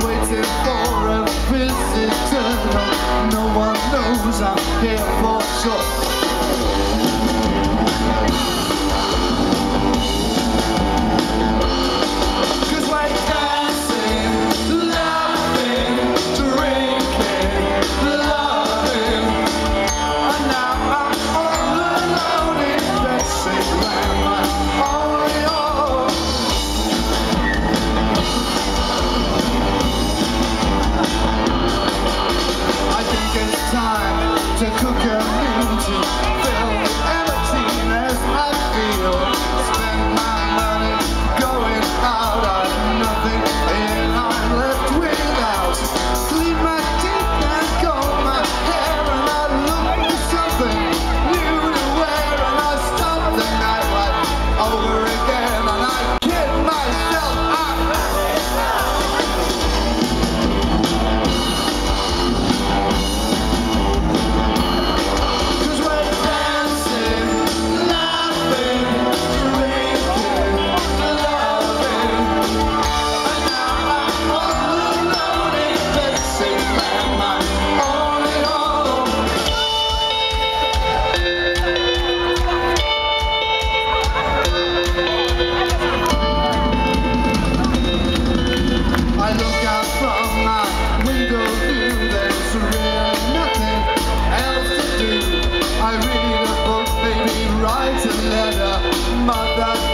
Waiting for a visitor. No one knows I'm here for sure. to cook your meat write a letter, mother.